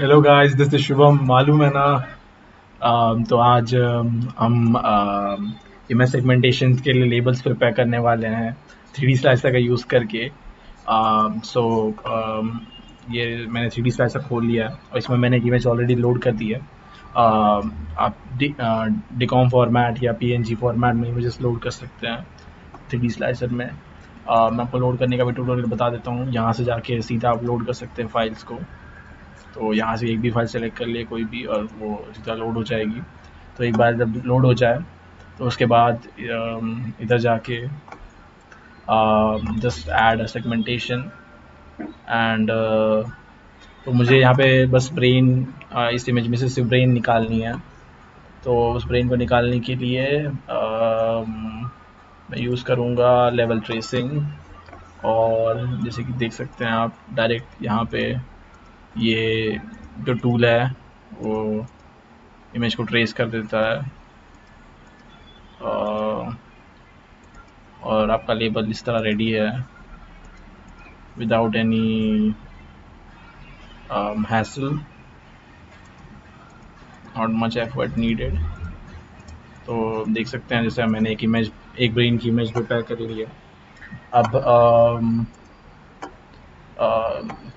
Hello guys this is Shubham मालूम है ना um, तो आज um, हम इमेज uh, सेगमेंटेशन के लिए लेबल्स प्रिपेयर करने वाले हैं थ्री डी स्लाइसर का यूज़ करके। सो um, um, ये मैंने थ्री डी स्लाइसर खोल लिया और इसमें मैंने एक इमेज ऑलरेडी लोड कर दी है। Uh, आप डिकॉम फॉर्मेट या पी एन जी फॉर्मेट में इमेजेस लोड कर सकते हैं थ्री डी स्लाइसर में। Uh, मैं आपको लोड करने का भी ट्यूटोरियल बता देता हूँ। यहाँ से जाके सीधा आप लोड कर सकते हैं फाइल्स को। तो यहाँ से एक भी फ़ाइल सेलेक्ट कर लिए कोई भी और वो सीधा लोड हो जाएगी। तो एक बार जब लोड हो जाए तो उसके बाद इधर जाके जस्ट ऐड सेगमेंटेशन एंड तो मुझे यहाँ पे बस ब्रेन इस इमेज में से सिर्फ़ ब्रेन निकालनी है। तो उस ब्रेन को निकालने के लिए uh, मैं यूज़ करूँगा लेवल ट्रेसिंग और जैसे कि देख सकते हैं आप डायरेक्ट यहाँ पे ये जो टूल है वो इमेज को ट्रेस कर देता है। और आपका लेबल इस तरह रेडी है। Without any hassle not much effort needed तो देख सकते हैं जैसे मैंने एक इमेज एक ब्रेन की इमेज प्रिपेयर कर ली है। अब um, uh,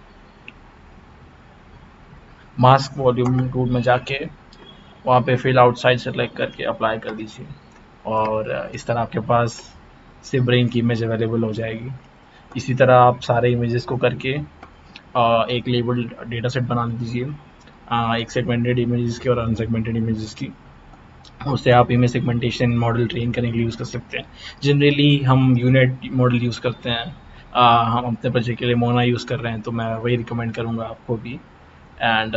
mask volume tool में जाके वहाँ पे फिल आउटसाइड सेलेक्ट करके अप्लाई कर दीजिए। और इस तरह आपके पास सिर्फ़ ब्रेन की इमेज अवेलेबल हो जाएगी। इसी तरह आप सारे इमेजेस को करके एक लेबल डेटा सेट बना दीजिए एक सेगमेंटेड इमेजेस की और अनसेगमेंटेड इमेजेस की। उससे आप इमेज सेगमेंटेशन मॉडल ट्रेन करने के लिए यूज़ कर सकते हैं। जनरली हम यूनिट मॉडल यूज़ करते हैं। आ, हम अपने प्रोजेक्ट के लिए मोना यूज़ कर रहे हैं तो मैं वही रिकमेंड करूँगा आपको भी। एंड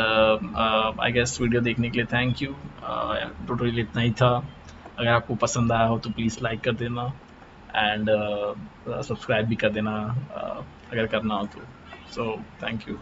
आई गेस वीडियो देखने के लिए थैंक यू टोटली इतना ही था. अगर आपको पसंद आया हो तो प्लीज़ लाइक कर देना. एंड सब्सक्राइब uh, भी कर देना uh, अगर करना हो तो. So thank you